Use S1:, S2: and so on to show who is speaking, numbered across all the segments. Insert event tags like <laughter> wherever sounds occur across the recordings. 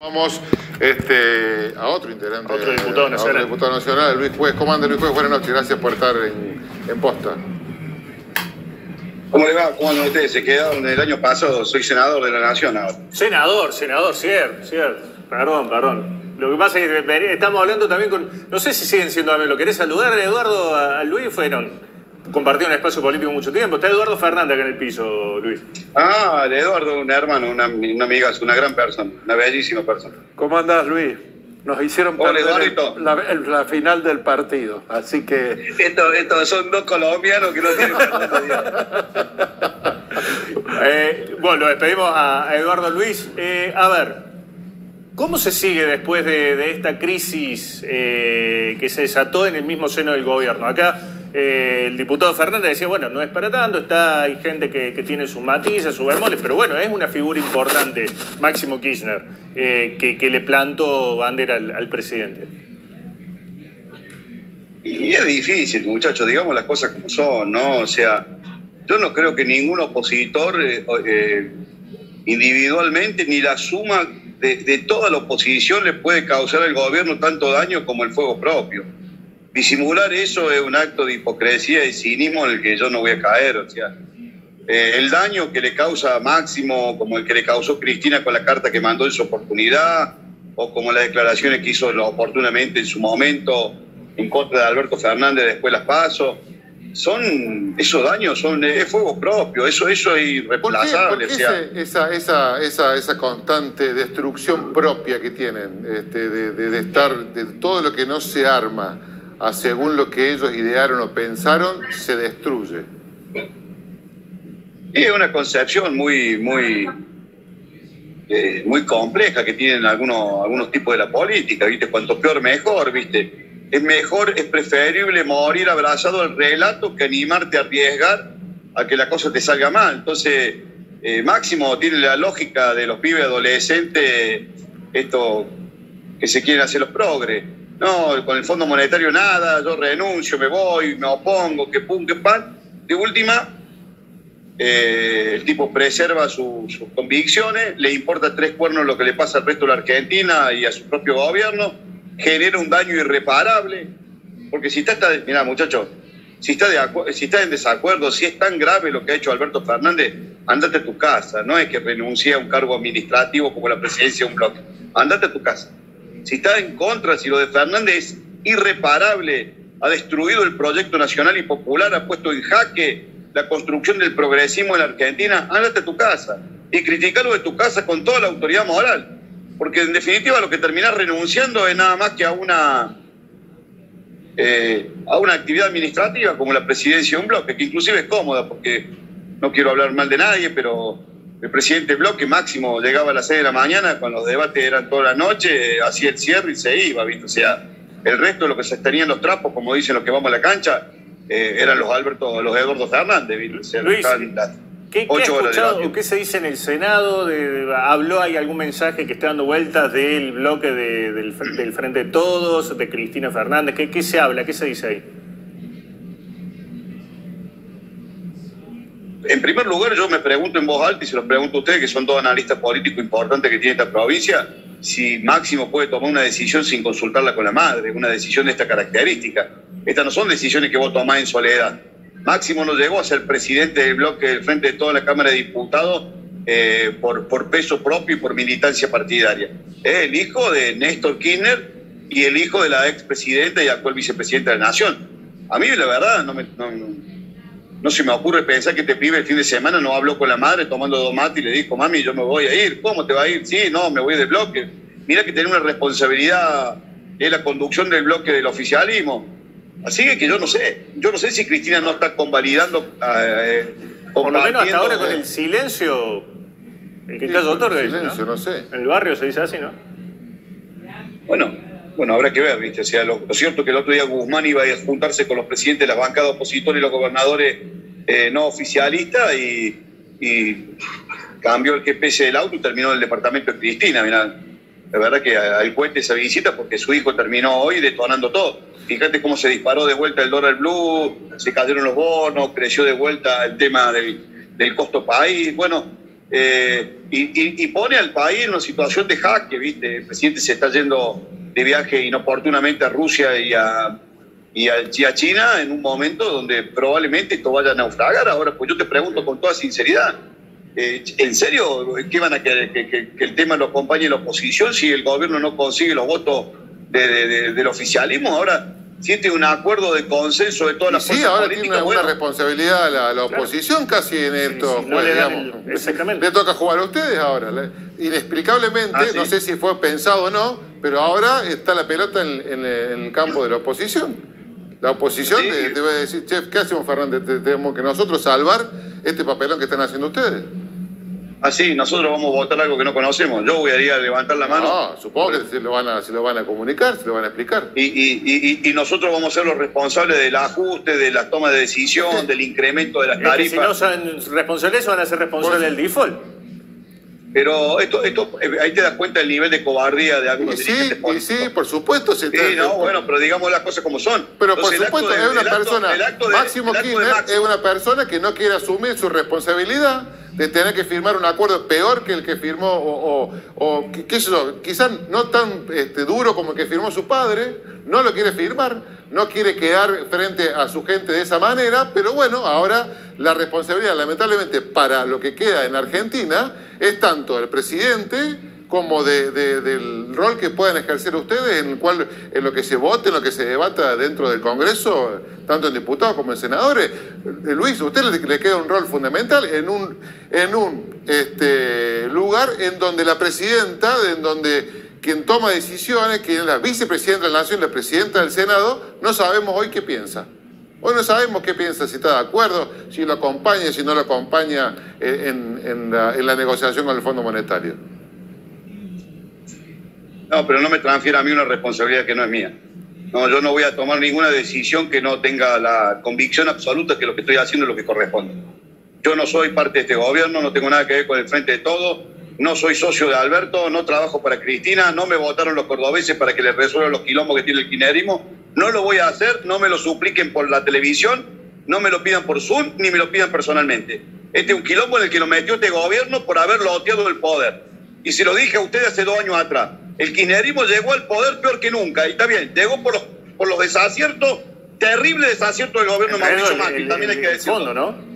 S1: Vamos este, a otro integrante.
S2: Otro diputado
S1: a
S2: nacional.
S1: Otro diputado nacional, Luis Juez. ¿Cómo anda Luis Juez? Buenas noches, gracias por estar en, en posta.
S3: ¿Cómo le va? ¿Cómo andan ustedes? Se quedaron el año pasado, soy senador de la Nación ahora.
S2: Senador, senador, cierto, cierto. Perdón, perdón. Lo que pasa es que estamos hablando también con. No sé si siguen siendo amigos. ¿Lo querés saludar, Eduardo, a a Luis? Fueron. Compartieron espacio político mucho tiempo. Está Eduardo Fernández acá en el piso, Luis.
S3: Ah, Eduardo, un hermano, una, una amiga, una gran persona, una bellísima persona.
S4: ¿Cómo andás, Luis? Nos hicieron
S3: Hola,
S4: perder el- la, el- la final del partido, así que
S3: Estos, son dos colombianos que no tienen. <laughs>
S2: Eh, bueno, lo despedimos a, a Eduardo Luis. Eh, a ver, ¿cómo se sigue después de, de esta crisis eh, que se desató en el mismo seno del gobierno? Acá eh, el diputado Fernández decía, bueno, no es para tanto, está, hay gente que, tiene sus matices, sus bemoles, pero bueno, es una figura importante, Máximo Kirchner, eh, que, le plantó bandera al, presidente.
S3: Y es difícil, muchachos, digamos las cosas como son, ¿no? O sea, yo no creo que ningún opositor eh, individualmente ni la suma de, de toda la oposición le puede causar al gobierno tanto daño como el fuego propio. Disimular eso es un acto de hipocresía y cinismo en el que yo no voy a caer, o sea. eh, el daño que le causa a Máximo, como el que le causó Cristina con la carta que mandó en su oportunidad, o como las declaraciones que hizo oportunamente en su momento en contra de Alberto Fernández después las paso. Son, esos daños son, es fuego propio, eso, eso es
S1: ¿Por qué, por
S3: irreemplazable.
S1: qué
S3: o sea,
S1: ese- esa, esa, esa, esa constante destrucción propia que tienen este, de, de- de estar, de todo lo que no se arma a según lo que ellos idearon o pensaron, se destruye?
S3: Es una concepción muy, muy, eh, muy compleja que tienen algunos, algunos tipos de la política, ¿viste? Cuanto peor, mejor, ¿viste? Es mejor, es preferible morir abrazado al relato que animarte a arriesgar a que la cosa te salga mal. Entonces, eh, Máximo tiene la lógica de los pibes adolescentes, esto que se quieren hacer los progres. No, con el Fondo Monetario nada, yo renuncio, me voy, me opongo, que pum, que pan. De última, eh, el tipo preserva su- sus convicciones, le importa tres cuernos lo que le pasa al resto de la Argentina y a su propio gobierno, genera un daño irreparable. Porque si está, está mira muchachos, si está, de si está en desacuerdo, si es tan grave lo que ha hecho Alberto Fernández, andate a tu casa. No es que renuncie a un cargo administrativo como la presidencia de un bloque. Andate a tu casa. Si está en contra, si lo de Fernández es irreparable, ha destruido el proyecto nacional y popular, ha puesto en jaque la construcción del progresismo en la Argentina, ándate a tu casa y criticalo de tu casa con toda la autoridad moral. Porque en definitiva lo que terminás renunciando es nada más que a una, eh, a una actividad administrativa como la presidencia de un bloque, que inclusive es cómoda, porque no quiero hablar mal de nadie, pero el presidente del bloque máximo llegaba a las 6 de la mañana, cuando los debates eran toda la noche, hacía el cierre y se iba, ¿viste? O sea, el resto de lo que se tenían los trapos, como dicen los que vamos a la cancha, eh, eran los Alberto, los Eduardo Fernández, ¿viste? O sea,
S2: Luis,
S3: las
S2: ¿Qué, qué escuchado se dice en el Senado? De- de- ¿Habló, hay algún mensaje que esté dando vueltas del bloque de- del, del Frente de Todos, de Cristina Fernández? ¿Qué, qué se habla? ¿Qué se dice ahí?
S3: En primer lugar, yo me pregunto en voz alta y se los pregunto a ustedes, que son dos analistas políticos importantes que tiene esta provincia, si Máximo puede tomar una decisión sin consultarla con la madre, una decisión de esta característica. Estas no son decisiones que vos tomás en soledad. Máximo no llegó a ser presidente del bloque del Frente de toda la Cámara de Diputados eh, por, peso propio y por militancia partidaria. Es el hijo de Néstor Kirchner y el hijo de la expresidenta y actual vicepresidenta de la Nación. A mí, la verdad, no me, no se me ocurre pensar que este pibe el fin de semana no habló con la madre tomando dos mates y le dijo, mami, yo me voy a ir. ¿Cómo te va a ir? Sí, no, me voy del bloque. Mira que tiene una responsabilidad en la conducción del bloque del oficialismo. Así que yo no sé, yo no sé si Cristina no está convalidando. eh,
S2: Por lo menos hasta ahora con el silencio, el que otorga, dice,
S1: Silencio,
S2: ¿no?
S1: no sé.
S2: En el barrio se dice así, ¿no?
S3: Bueno, bueno, habrá que ver, ¿viste? O sea, lo, cierto es que el otro día Guzmán iba a juntarse con los presidentes de las bancadas opositores y los gobernadores eh, no oficialistas y, y cambió el GPS del auto y terminó en el departamento de Cristina. Mirá, la verdad que al cuente esa visita porque su hijo terminó hoy detonando todo. Fíjate cómo se disparó de vuelta el dólar blue, se cayeron los bonos, creció de vuelta el tema del, del costo país. Bueno, eh, y, y- y pone al país en una situación de jaque, ¿viste? El presidente se está yendo de viaje inoportunamente a Rusia y a, y a, y a China en un momento donde probablemente esto vaya a naufragar. Ahora, pues yo te pregunto con toda sinceridad, eh, ¿en serio qué van a querer? ¿Que, que- que el tema lo acompañe la oposición si el gobierno no consigue los votos de- de- de- del oficialismo? Ahora siente un acuerdo de consenso de todas las
S1: sí,
S3: fuerzas
S1: ahora tiene
S3: políticas.
S1: una,
S3: bueno,
S1: responsabilidad la, la oposición casi en esto.
S2: sí, no
S1: pues,
S2: le dan
S1: digamos.
S2: el- exactamente.
S1: Le toca jugar a ustedes ahora. Le- Inexplicablemente,
S3: Ah, sí.
S1: no sé si fue pensado o no, pero ahora está la pelota en, en- en el campo de la oposición. La oposición
S3: Sí.
S1: de- debe decir, chef, ¿qué hacemos, Fernández? Te- Tenemos que nosotros salvar este papelón que están haciendo ustedes.
S3: así, nosotros vamos a votar algo que no conocemos. Yo voy a ir a levantar la mano.
S1: No, supongo que se lo, van a, se lo van a comunicar, se lo van a explicar.
S3: Y, y- y- y nosotros vamos a ser los responsables del ajuste, de la toma de decisión, del incremento de las
S2: Es que si no
S3: tarifas.
S2: son responsables, van a ser responsables del default.
S3: Pero esto, esto, eh, ahí te das cuenta del nivel de cobardía de
S1: Y
S3: algunos
S1: sí, y sí, por supuesto. se
S3: Sí, no, bueno, pero digamos las cosas como son.
S1: Pero por
S3: Entonces,
S1: supuesto,
S3: de-
S1: es una persona,
S3: el acto de-
S1: Máximo Kirchner es una persona que no quiere asumir su responsabilidad de tener que firmar un acuerdo peor que el que firmó, o, o- o qué- qué sé yo, quizás no tan este, duro como el que firmó su padre, no lo quiere firmar, no quiere quedar frente a su gente de esa manera, pero bueno, ahora la responsabilidad, lamentablemente, para lo que queda en Argentina, es tanto del presidente como de- de- del rol que puedan ejercer ustedes en el cual en lo que se vote, en lo que se debata dentro del Congreso, tanto en diputados como en senadores. Eh, Luis, a usted le, queda un rol fundamental en un, este, lugar en donde la presidenta, en donde quien toma decisiones, quien es la vicepresidenta de la Nación, la presidenta del Senado, no sabemos hoy qué piensa. Hoy no sabemos qué piensa, si está de acuerdo, si lo acompaña, si no lo acompaña eh, en, en la, negociación con el Fondo Monetario.
S3: No, pero no me transfiera a mí una responsabilidad que no es mía. No, yo no voy a tomar ninguna decisión que no tenga la convicción absoluta que lo que estoy haciendo es lo que corresponde. Yo no soy parte de este gobierno, no tengo nada que ver con el frente de todo, no soy socio de Alberto, no trabajo para Cristina, no me votaron los cordobeses para que les resuelvan los quilombos que tiene el kirchnerismo, no lo voy a hacer, no me lo supliquen por la televisión, no me lo pidan por Zoom, ni me lo pidan personalmente. Este es un quilombo en el que lo metió este gobierno por haber loteado el poder. Y se lo dije a ustedes hace dos años atrás. El kirchnerismo llegó al poder peor que nunca. Y está bien, llegó por los, por los desaciertos, terrible desacierto del gobierno de Mauricio Macri, también hay que decirlo.
S2: fondo, ¿no?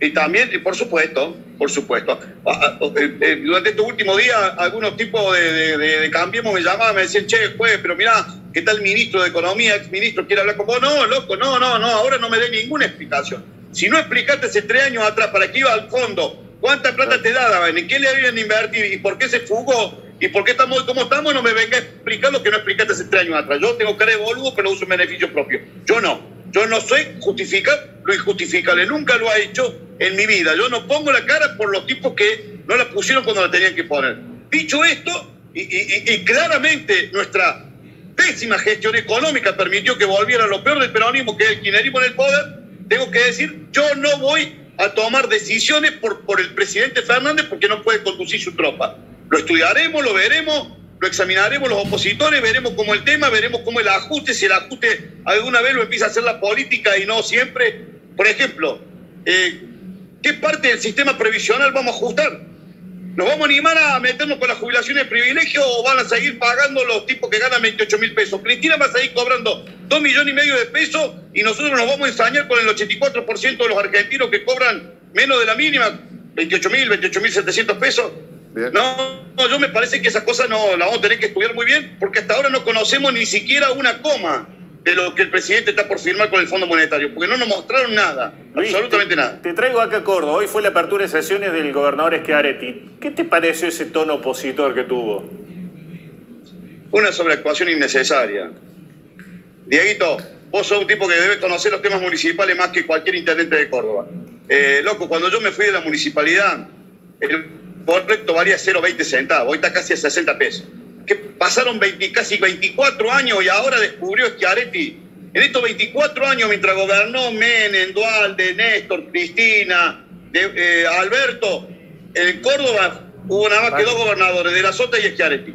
S3: Y también, y por supuesto, por supuesto. Ah, ah, eh, eh, Durante estos últimos días, algunos tipos de, de, de- de Cambiemos me llamaban, me decían, che, juez, pero mirá, ¿qué tal el ministro de Economía, ex ministro, quiere hablar con vos? No, loco, no, no, no, ahora no me dé ninguna explicación. Si no explicaste hace tres años atrás para qué iba al fondo, cuánta plata te daban, en qué le habían invertido y por qué se fugó y por qué estamos como estamos, no me venga a explicar lo que no explicaste hace tres años atrás. Yo tengo cara de boludo, pero uso un beneficio propio. Yo no. Yo no sé justificar lo injustificable. Nunca lo ha hecho en mi vida. Yo no pongo la cara por los tipos que no la pusieron cuando la tenían que poner. Dicho esto, y- y- y claramente nuestra pésima gestión económica permitió que volviera lo peor del peronismo, que es el kirchnerismo en el poder, tengo que decir, yo no voy a tomar decisiones por, por el presidente Fernández porque no puede conducir su tropa. Lo estudiaremos, lo veremos, lo examinaremos los opositores, veremos cómo el tema, veremos cómo el ajuste, si el ajuste alguna vez lo empieza a hacer la política y no siempre. Por ejemplo, eh, ¿qué parte del sistema previsional vamos a ajustar? ¿Nos vamos a animar a meternos con las jubilaciones de privilegio o van a seguir pagando los tipos que ganan 28 mil pesos? Cristina va a seguir cobrando 2 millones y medio de pesos y nosotros nos vamos a ensañar con el 84% de los argentinos que cobran menos de la mínima, 28 mil, 28 mil 700 pesos.
S1: Bien.
S3: No, yo me parece que esas cosas no las vamos a tener que estudiar muy bien porque hasta ahora no conocemos ni siquiera una coma de lo que el presidente está por firmar con el Fondo Monetario, porque no nos mostraron nada,
S2: Luis,
S3: absolutamente
S2: te,
S3: nada.
S2: Te traigo acá a Córdoba. Hoy fue la apertura de sesiones del gobernador Schiaretti. ¿Qué te pareció ese tono opositor que tuvo?
S3: Una sobreactuación innecesaria. Dieguito, vos sos un tipo que debe conocer los temas municipales más que cualquier intendente de Córdoba. Eh, loco, cuando yo me fui de la municipalidad, el boleto valía 0,20 centavos, hoy está casi a 60 pesos. Que pasaron 20 casi 24 años y ahora descubrió Schiaretti. En estos 24 años, mientras gobernó Menem, Dualde, Néstor, Cristina, de- eh, Alberto, en Córdoba hubo nada más que dos gobernadores, de la Sota y Schiaretti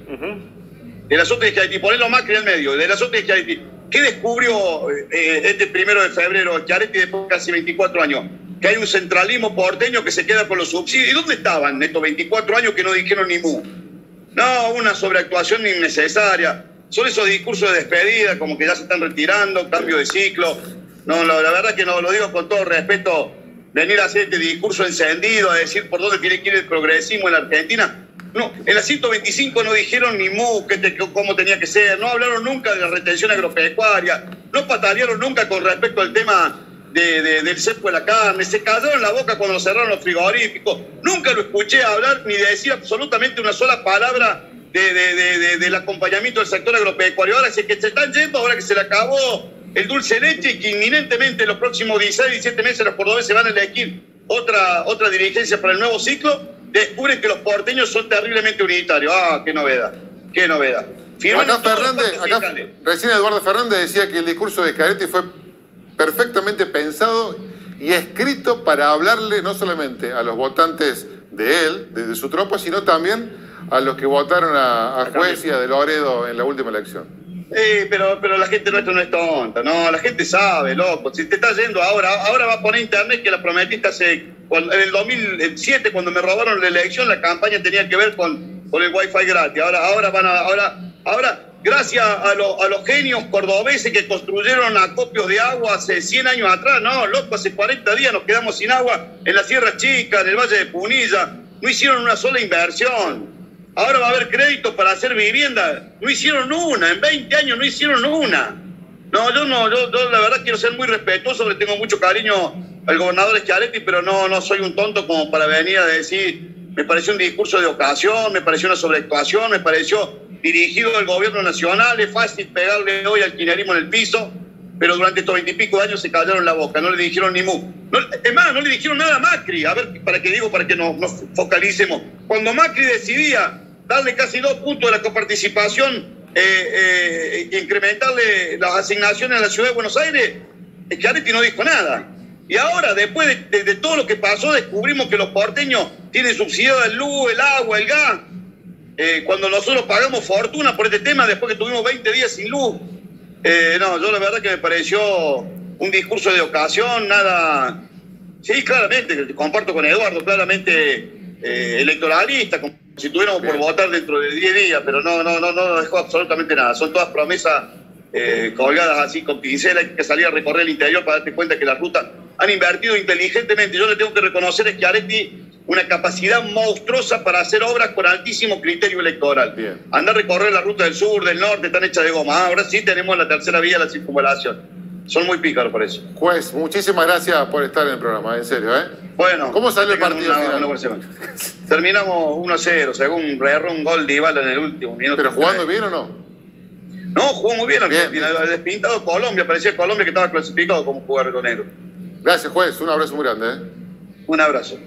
S3: de la Sota de Schiaretti, ponelo Macri al medio, de la Sota de Schiaretti. ¿Qué descubrió eh, este primero de febrero Schiaretti después de casi 24 años? Que hay un centralismo porteño que se queda con los subsidios. ¿Y dónde estaban estos 24 años que no dijeron ni mu? No, una sobreactuación innecesaria. Son esos discursos de despedida, como que ya se están retirando, cambio de ciclo. No, la, verdad que no, lo digo con todo respeto, venir a hacer este discurso encendido, a decir por dónde tiene que ir el progresismo en la Argentina. No, en la 125 no dijeron ni mu que te- cómo tenía que ser, no hablaron nunca de la retención agropecuaria, no patalearon nunca con respecto al tema de, de- del cepo de la carne, se callaron la boca cuando cerraron los frigoríficos, nunca lo escuché hablar ni decir absolutamente una sola palabra de- de- de- de- del acompañamiento del sector agropecuario. Ahora sí que se están yendo, ahora que se le acabó el dulce leche y que inminentemente en los próximos 16, 17 meses los cordobeses van a elegir otra, otra dirigencia para el nuevo ciclo, descubren que los porteños son terriblemente unitarios. Ah, qué novedad, qué novedad. Firman
S1: Acá Fernández, acá recién Eduardo Fernández decía que el discurso de Schiaretti fue perfectamente pensado y escrito para hablarle no solamente a los votantes de él, de, de su tropa, sino también a los que votaron a, a Juez y a De Loredo en la última elección.
S3: Eh, pero, pero la gente nuestra no es tonta, no, la gente sabe, loco. Si te estás yendo ahora, ahora va a poner internet que la prometiste hace, en el 2007, cuando me robaron la elección, la campaña tenía que ver con, con el wifi gratis. Ahora, ahora van a, ahora, ahora, gracias a, lo- a los genios cordobeses que construyeron acopios de agua hace 100 años atrás, no, loco, hace 40 días nos quedamos sin agua en la Sierra Chica, en el Valle de Punilla, no hicieron una sola inversión. Ahora va a haber créditos para hacer vivienda. No hicieron una, en 20 años no hicieron una. No, yo no, yo, yo la verdad quiero ser muy respetuoso, le tengo mucho cariño al gobernador Schiaretti, pero no, no soy un tonto como para venir a decir, me pareció un discurso de ocasión, me pareció una sobreactuación, me pareció dirigido al gobierno nacional, es fácil pegarle hoy al kirchnerismo en el piso, pero durante estos veintipico años se callaron la boca, no le dijeron ni mu. Es más, no le dijeron nada a Macri, a ver, para que digo, para que nos, nos focalicemos. Cuando Macri decidía darle casi dos puntos de la coparticipación, eh, eh, incrementarle las asignaciones a la ciudad de Buenos Aires, Schiaretti no dijo nada. Y ahora, después de, de- de todo lo que pasó, descubrimos que los porteños tienen subsidiado el luz, el agua, el gas. Eh, cuando nosotros pagamos fortuna por este tema, después que tuvimos 20 días sin luz. Eh, no, yo la verdad que me pareció un discurso de ocasión, nada... Sí, claramente, comparto con Eduardo, claramente eh, electoralista, como si tuviéramos por votar dentro de 10 días, pero no, no, no, no dejó absolutamente nada. Son todas promesas eh, colgadas así con pincel, hay que salir a recorrer el interior para darte cuenta que las rutas han invertido inteligentemente. Yo le tengo que reconocer a Schiaretti una capacidad monstruosa para hacer obras con altísimo criterio electoral.
S1: Bien.
S3: Anda a recorrer la ruta del sur, del norte, están hechas de goma. Ah, ahora sí tenemos la tercera vía, la circunvalación. Son muy pícaros por eso.
S1: Juez, muchísimas gracias por estar en el programa, en serio, ¿eh?
S3: Bueno.
S1: ¿Cómo salió el partido
S3: una- una. Terminamos 1-0, según erró un gol de Ibala en el último minuto.
S1: ¿Pero jugando bien o no?
S3: No, jugó muy bien
S1: bien.
S3: Despintado Colombia, parecía Colombia que estaba clasificado como jugador negro.
S1: Gracias, juez. Un abrazo muy grande, ¿eh?
S3: Un abrazo.